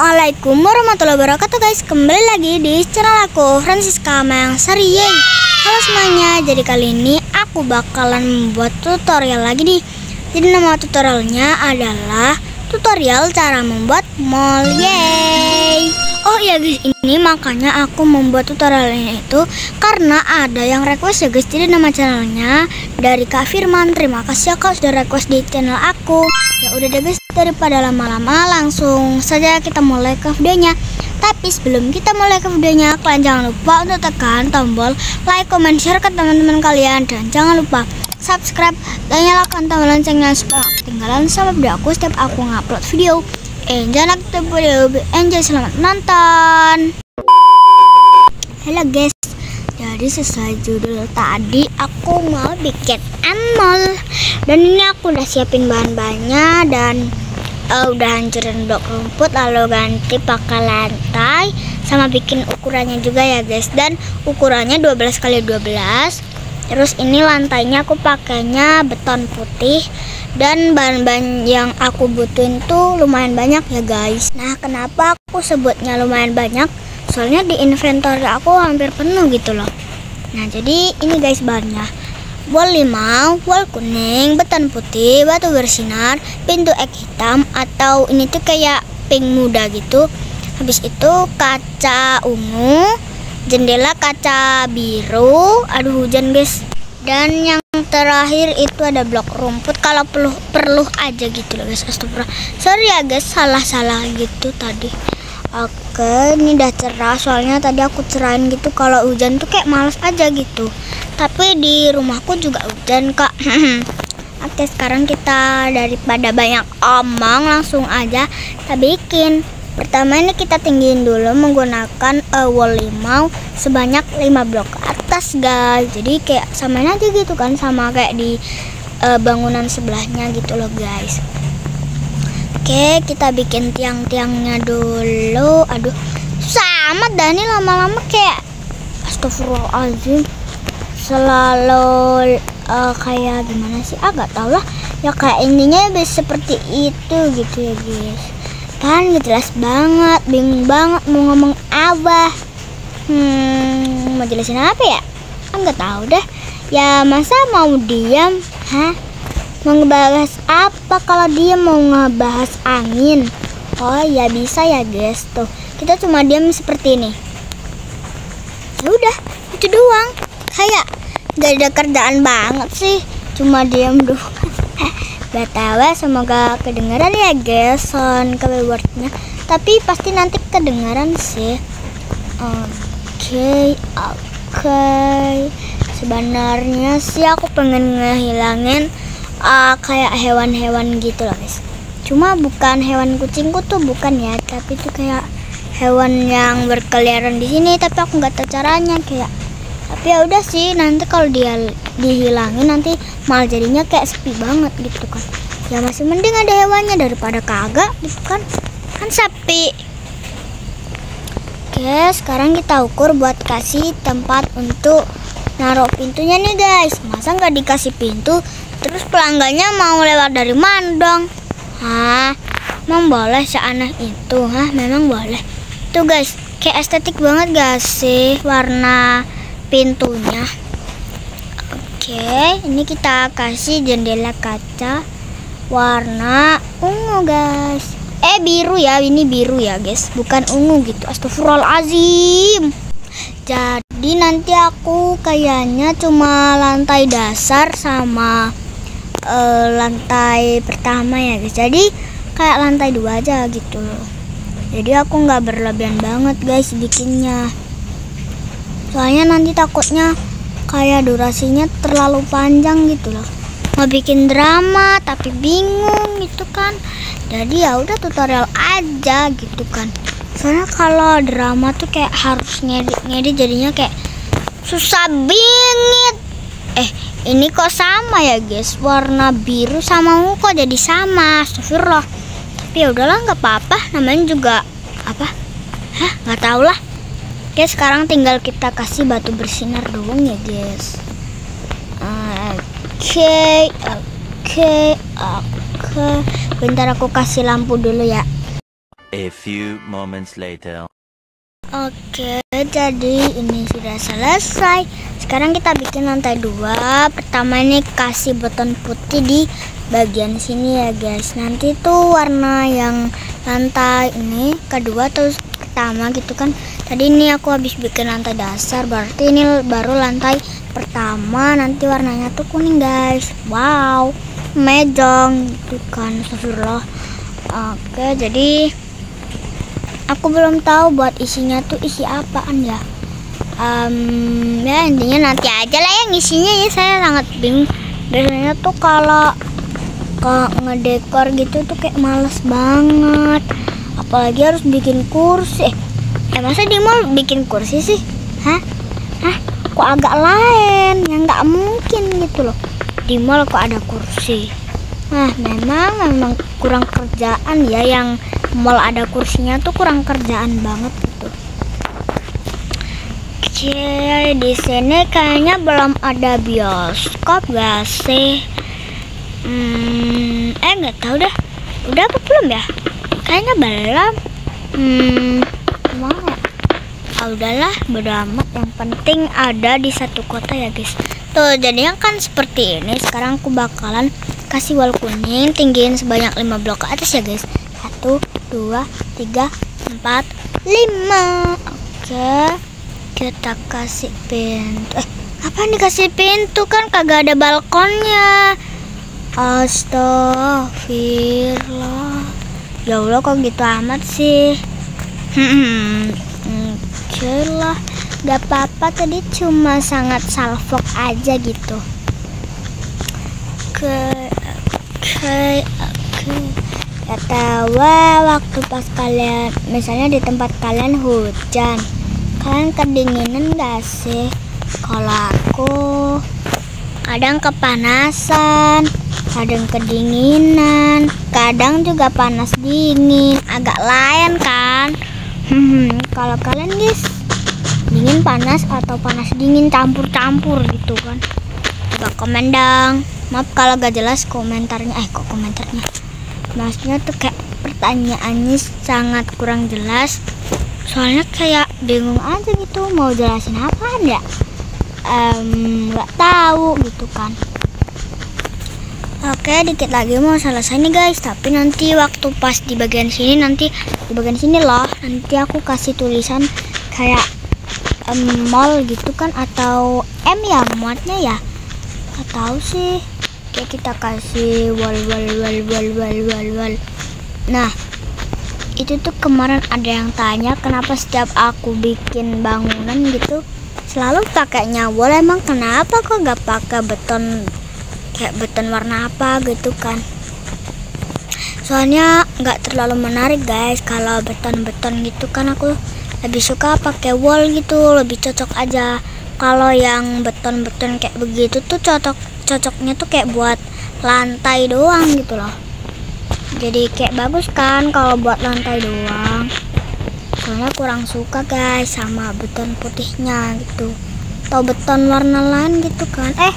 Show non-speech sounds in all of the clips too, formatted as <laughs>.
Assalamualaikum warahmatullahi wabarakatuh guys. Kembali lagi di channel aku Francisca Mayang Sari Yeay. Halo semuanya. Jadi kali ini aku bakalan membuat tutorial lagi nih. Jadi nama tutorialnya adalah Tutorial cara membuat mall. Yeay. Oh iya guys. Ini makanya aku membuat tutorialnya itu Karena ada yang request ya guys. Jadi nama channelnya dari Kak Firman. Terima kasih ya kak sudah request di channel aku. Ya udah deh guys daripada lama-lama langsung saja kita mulai ke videonya. Tapi sebelum kita mulai ke videonya kalian jangan lupa untuk tekan tombol like, comment, share ke teman-teman kalian. Dan jangan lupa subscribe dan nyalakan tombol loncengnya supaya ketinggalan sama video aku setiap aku ngupload video. Enjoy aktif video. Enjoy selamat nonton. Halo guys. Jadi sesuai judul tadi aku mau bikin mall dan ini aku udah siapin bahan-bahannya dan uh, udah hancurin blok rumput lalu ganti pakai lantai sama bikin ukurannya juga ya guys. Dan ukurannya 12 kali 12 terus ini lantainya aku pakainya beton putih. Dan bahan-bahan yang aku butuhin tuh lumayan banyak ya guys. Nah kenapa aku sebutnya lumayan banyak? Soalnya di inventory aku hampir penuh gitu loh. Nah jadi ini guys bahannya wall limau, wall kuning, beton putih, batu bersinar, pintu ek hitam atau ini tuh kayak pink muda gitu. Habis itu kaca ungu, jendela kaca biru. Aduh hujan guys. Dan yang terakhir itu ada blok rumput kalau perlu perlu aja gitu loh guys. Astagfirullah. Sorry ya guys, salah-salah gitu tadi. Oke, ini udah cerah soalnya tadi aku cerahin gitu kalau hujan tuh kayak males aja gitu. Tapi di rumahku juga hujan kak. <laughs> Oke, sekarang kita daripada banyak omong langsung aja kita bikin. Pertama ini kita tinggiin dulu menggunakan uh, wall limau sebanyak 5 blok atas guys. Jadi kayak samain aja gitu kan sama kayak di uh, bangunan sebelahnya gitu loh guys. Oke, kita bikin tiang-tiangnya dulu. Aduh, sama Dani lama-lama kayak Astagfirullahaladzim selalu uh, kayak gimana sih? Ah, tau lah. Ya kayak intinya bisa seperti itu gitu ya guys. Kan jelas banget, bingung banget mau ngomong apa. Hmm, mau jelasin apa ya? Ah, nggak tahu deh. Ya masa mau diam? Hah? Mau ngebahas apa kalau dia mau ngebahas angin? Oh ya bisa ya guys tuh. Kita cuma diam seperti ini. Ya udah, itu doang. Kayak gak ada kerjaan banget sih. Cuma diam doang. <laughs> BTW semoga kedengaran ya guys sound keyboardnya. Tapi pasti nanti kedengaran sih. Oke, okay, oke. Okay. Sebenarnya sih aku pengen ngehilangin uh, kayak hewan-hewan gitu loh guys. Cuma bukan hewan kucingku tuh bukan ya tapi itu kayak hewan yang berkeliaran di sini tapi aku nggak tahu caranya kayak tapi ya udah sih nanti kalau dia dihilangin nanti malah jadinya kayak sepi banget gitu kan. Ya masih mending ada hewannya daripada kagak gitu kan. Kan sepi. Oke sekarang kita ukur buat kasih tempat untuk naruh pintunya nih guys. Masa nggak dikasih pintu Terus pelanggannya mau lewat dari mana dong? Hah? Memang boleh seaneh itu? Hah? Memang boleh. Tuh guys, kayak estetik banget gak sih warna pintunya? Oke, ini kita kasih jendela kaca warna ungu guys. Eh biru ya, ini biru ya guys, bukan ungu gitu. Astagfirullahalazim. Jadi nanti aku kayaknya cuma lantai dasar sama uh, lantai pertama ya guys. Jadi kayak lantai dua aja gitu. Loh jadi aku nggak berlebihan banget guys bikinnya. Soalnya nanti takutnya kayak durasinya terlalu panjang gitu loh. Mau bikin drama tapi bingung gitu kan. Jadi ya udah tutorial aja gitu kan. Soalnya kalau drama tuh kayak harus ngedit ngedit jadinya kayak susah bingit. Eh ini kok sama ya guys? Warna biru sama ungu kok jadi sama. Astagfirullah. Tapi ya udahlah nggak apa-apa. Namanya juga apa? Hah? Nggak tahu lah. Oke sekarang tinggal kita kasih batu bersinar doang ya guys. Oke oke oke. Bentar aku kasih lampu dulu ya. A few moments later. Oke, jadi ini sudah selesai. Sekarang kita bikin lantai dua. Pertama ini kasih beton putih di bagian sini ya guys. Nanti tuh warna yang lantai ini kedua terus pertama gitu kan. Tadi ini aku habis bikin lantai dasar, berarti ini baru lantai pertama. Nanti warnanya tuh kuning guys. Wow, mejong gitu kan. Astagfirullah. Oke, jadi aku belum tahu buat isinya tuh isi apaan ya um, ya intinya nanti aja lah yang isinya ya. Saya sangat bingung. Biasanya tuh kalau kalau ngedekor gitu tuh kayak males banget. Apalagi harus bikin kursi. Eh, eh masa di mall bikin kursi sih? Hah? Hah? Kok agak lain? Yang nggak mungkin gitu loh. Di mall kok ada kursi. Nah memang memang kurang kerjaan ya. Yang mall ada kursinya tuh kurang kerjaan banget Oke, di sini kayaknya belum ada bioskop gak sih? Hmm, eh nggak tahu dah. Udah apa belum ya? Kayaknya belum. Hmm, ya? Ah, udahlah, bodo amat. Yang penting ada di satu kota ya guys. Tuh, jadinya kan seperti ini. Sekarang aku bakalan kasih wall kuning, tinggiin sebanyak 5 blok ke atas ya guys. Satu, dua, tiga, empat, lima. Oke, kita kasih pintu. Eh, apa nih kasih pintu kan kagak ada balkonnya. Astagfirullah. Ya Allah kok gitu amat sih. Hmm, oke lah. Gak apa-apa tadi cuma sangat salfok aja gitu. Oke, oke, oke atau waktu pas kalian misalnya di tempat kalian hujan kalian kedinginan gak sih? Kalau aku kadang kepanasan kadang kedinginan kadang juga panas dingin agak lain kan? Hmm, kalau kalian guys dingin panas atau panas dingin campur-campur gitu kan? Coba komen dong. Maaf kalau gak jelas komentarnya. Eh kok komentarnya? Maksudnya tuh kayak pertanyaannya sangat kurang jelas soalnya kayak bingung aja gitu mau jelasin apa ya nggak um, tahu gitu kan. Oke dikit lagi mau selesai nih guys. Tapi nanti waktu pas di bagian sini nanti di bagian sini loh nanti aku kasih tulisan kayak um, mall gitu kan atau M ya muatnya ya. Nggak tahu sih. Oke kita kasih wall wall wall wall wall wall wall. Nah itu tuh kemarin ada yang tanya kenapa setiap aku bikin bangunan gitu selalu pakainya wall emang kenapa kok gak pakai beton kayak beton warna apa gitu kan? Soalnya nggak terlalu menarik guys kalau beton-beton gitu kan aku lebih suka pakai wall gitu lebih cocok aja. Kalau yang beton-beton kayak begitu tuh cocok cocoknya tuh kayak buat lantai doang gitu loh jadi kayak bagus kan kalau buat lantai doang. Soalnya kurang suka guys sama beton putihnya gitu. Atau beton warna lain gitu kan. Eh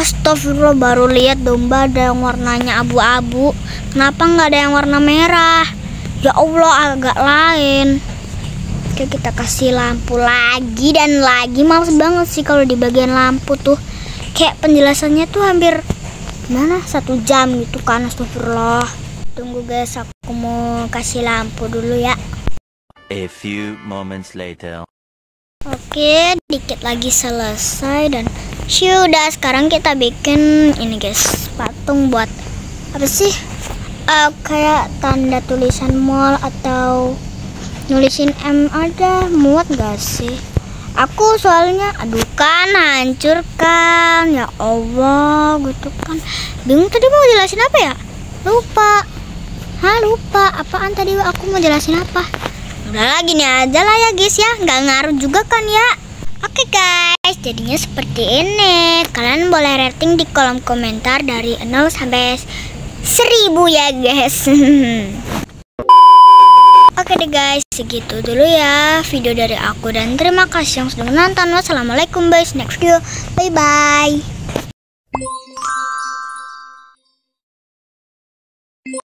astagfirullah baru lihat domba ada yang warnanya abu-abu. Kenapa nggak ada yang warna merah? Ya Allah agak lain. Oke kita kasih lampu lagi dan lagi. Males banget sih kalau di bagian lampu tuh. Kayak penjelasannya tuh hampir mana? Satu jam gitu kan astagfirullah tunggu guys aku mau kasih lampu dulu ya. A few moments later. Oke dikit lagi selesai dan sudah sekarang kita bikin ini guys patung buat apa sih? Uh, kayak tanda tulisan mall atau nulisin M ada muat gak sih? Aku soalnya aduh kan hancur kan ya Allah gitu kan. Bingung tadi mau jelasin apa ya? Lupa Hah lupa apaan tadi aku mau jelasin apa udah lagi nih aja lah ya guys ya nggak ngaruh juga kan ya Oke guys, jadinya seperti ini. Kalian boleh rating di kolom komentar dari 0 sampai 1000 ya guys. <laughs> Oke deh guys, segitu dulu ya video dari aku dan terima kasih yang sudah menonton. Wassalamualaikum guys, next video. Bye bye.